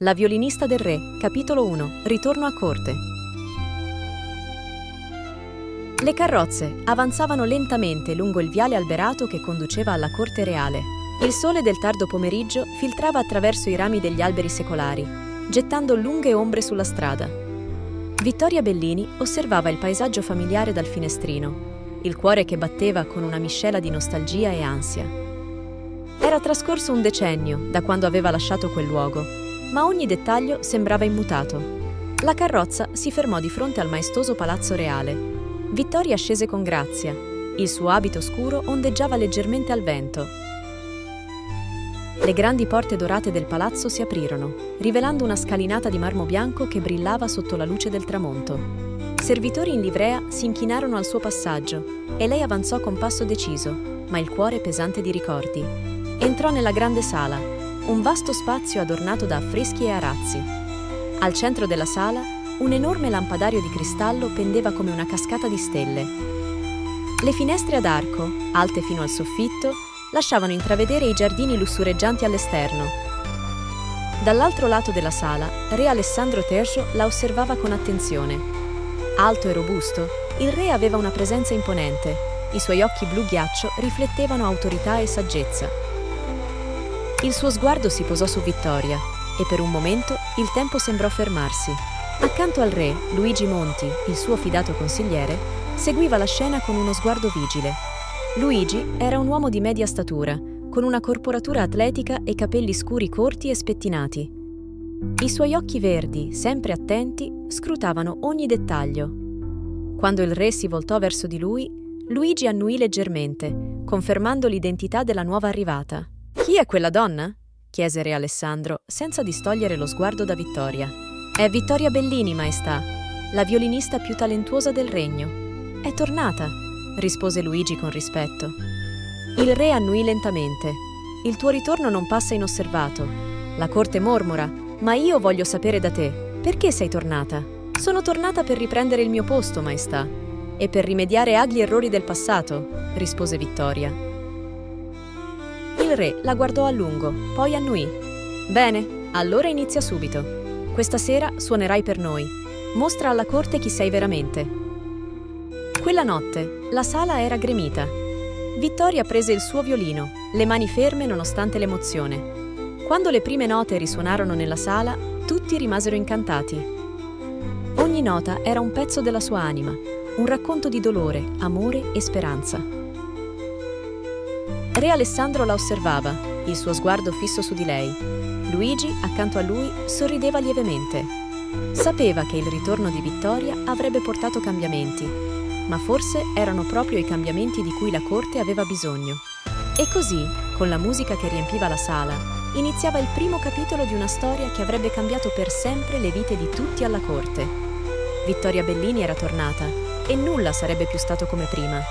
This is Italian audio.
La violinista del re, capitolo 1, ritorno a corte. Le carrozze avanzavano lentamente lungo il viale alberato che conduceva alla corte reale. Il sole del tardo pomeriggio filtrava attraverso i rami degli alberi secolari, gettando lunghe ombre sulla strada. Vittoria Bellini osservava il paesaggio familiare dal finestrino, il cuore che batteva con una miscela di nostalgia e ansia. Era trascorso un decennio da quando aveva lasciato quel luogo ma ogni dettaglio sembrava immutato. La carrozza si fermò di fronte al maestoso palazzo reale. Vittoria scese con grazia. Il suo abito scuro ondeggiava leggermente al vento. Le grandi porte dorate del palazzo si aprirono, rivelando una scalinata di marmo bianco che brillava sotto la luce del tramonto. Servitori in livrea si inchinarono al suo passaggio e lei avanzò con passo deciso, ma il cuore pesante di ricordi. Entrò nella grande sala, un vasto spazio adornato da affreschi e arazzi. Al centro della sala, un enorme lampadario di cristallo pendeva come una cascata di stelle. Le finestre ad arco, alte fino al soffitto, lasciavano intravedere i giardini lussureggianti all'esterno. Dall'altro lato della sala, re Alessandro III la osservava con attenzione. Alto e robusto, il re aveva una presenza imponente. I suoi occhi blu ghiaccio riflettevano autorità e saggezza. Il suo sguardo si posò su Vittoria e per un momento il tempo sembrò fermarsi. Accanto al re, Luigi Monti, il suo fidato consigliere, seguiva la scena con uno sguardo vigile. Luigi era un uomo di media statura, con una corporatura atletica e capelli scuri corti e spettinati. I suoi occhi verdi, sempre attenti, scrutavano ogni dettaglio. Quando il re si voltò verso di lui, Luigi annuì leggermente, confermando l'identità della nuova arrivata. Chi è quella donna? chiese Re Alessandro, senza distogliere lo sguardo da Vittoria. È Vittoria Bellini, maestà, la violinista più talentuosa del regno. È tornata, rispose Luigi con rispetto. Il re annuì lentamente. Il tuo ritorno non passa inosservato. La corte mormora, ma io voglio sapere da te, perché sei tornata? Sono tornata per riprendere il mio posto, maestà, e per rimediare agli errori del passato, rispose Vittoria. Il re la guardò a lungo, poi annuì. Bene, allora inizia subito. Questa sera suonerai per noi. Mostra alla corte chi sei veramente. Quella notte la sala era gremita. Vittoria prese il suo violino, le mani ferme nonostante l'emozione. Quando le prime note risuonarono nella sala, tutti rimasero incantati. Ogni nota era un pezzo della sua anima, un racconto di dolore, amore e speranza. Re Alessandro la osservava, il suo sguardo fisso su di lei. Luigi, accanto a lui, sorrideva lievemente. Sapeva che il ritorno di Vittoria avrebbe portato cambiamenti, ma forse erano proprio i cambiamenti di cui la corte aveva bisogno. E così, con la musica che riempiva la sala, iniziava il primo capitolo di una storia che avrebbe cambiato per sempre le vite di tutti alla corte. Vittoria Bellini era tornata e nulla sarebbe più stato come prima.